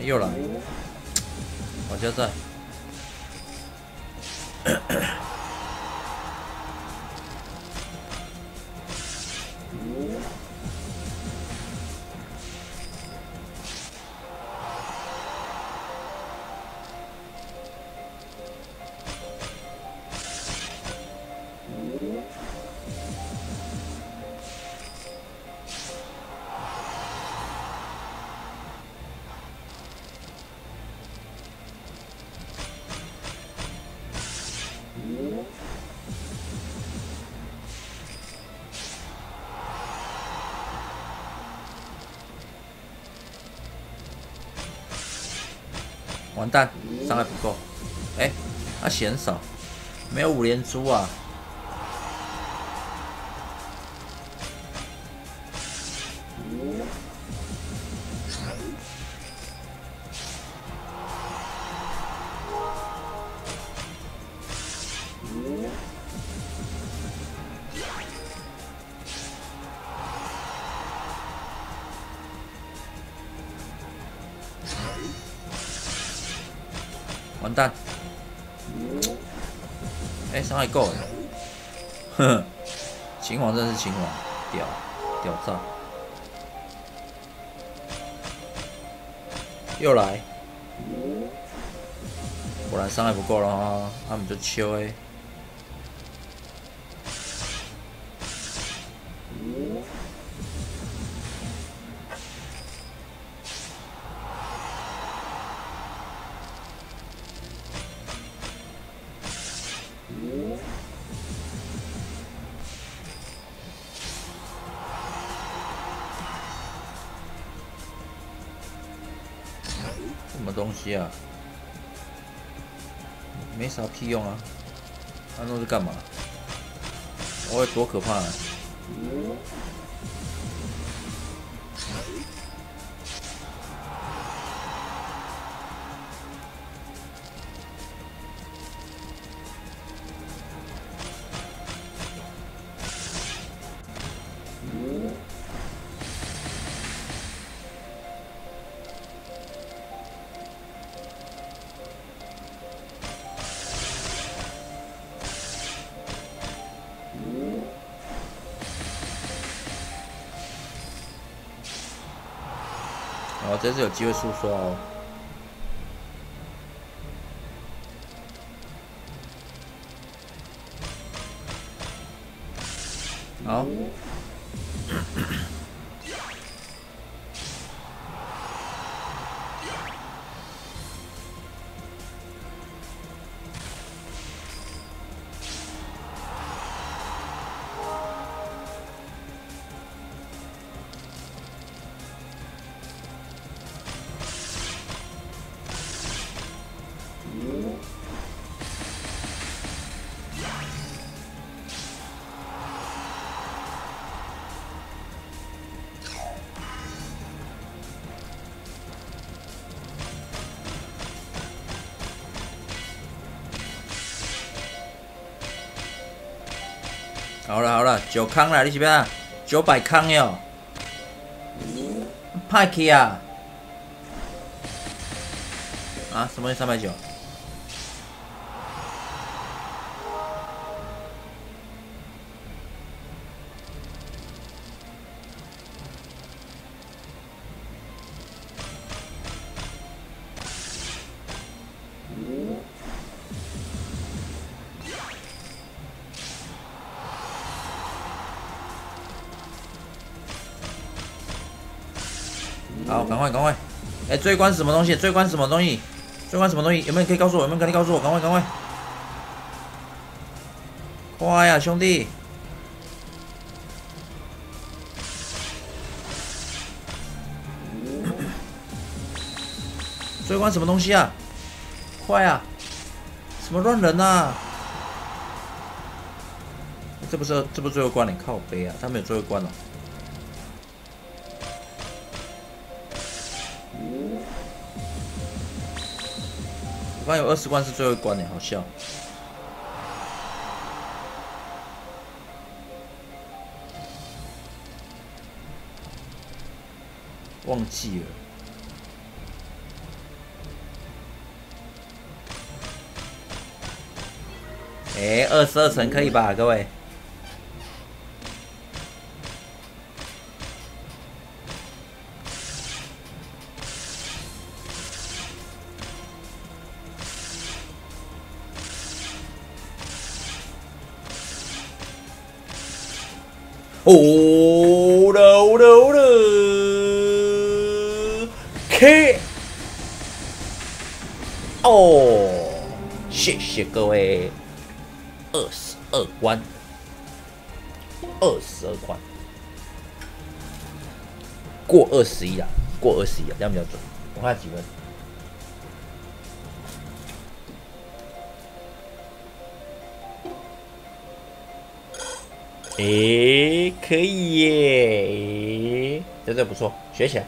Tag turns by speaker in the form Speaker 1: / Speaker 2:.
Speaker 1: 又来，我就在。完蛋，伤害不够。哎，他嫌少，没有五连珠啊。完蛋！哎，伤害够了。哼，秦王真是秦王，屌屌炸！又来，果然伤害不够了啊！他们就秋哎。东西啊？没啥屁用啊！那都是干嘛？我有多可怕？哦，这次有机会诉说哦。好。好了好了，九康了，你是要九百康哟，派去啊！啊，什么三百九？好，赶快，赶快！哎，追关什么东西？追关什么东西？追关什么东西？有没有可以告诉我？有没有可以告诉我？赶快，赶快！快呀，兄弟！追关什么东西啊？快啊！什么乱人呐？这不是这不是最后关了？靠背啊！他没有最后关了。刚有二十关是最后一关呢好像忘记了。哎二十二层可以吧各位？哦喽喽喽，K，哦，谢谢各位，二十二关，二十二关，过二十一啊，过二十一啊，这样比较准。我看几分。诶，可以耶，真的不错，学起来。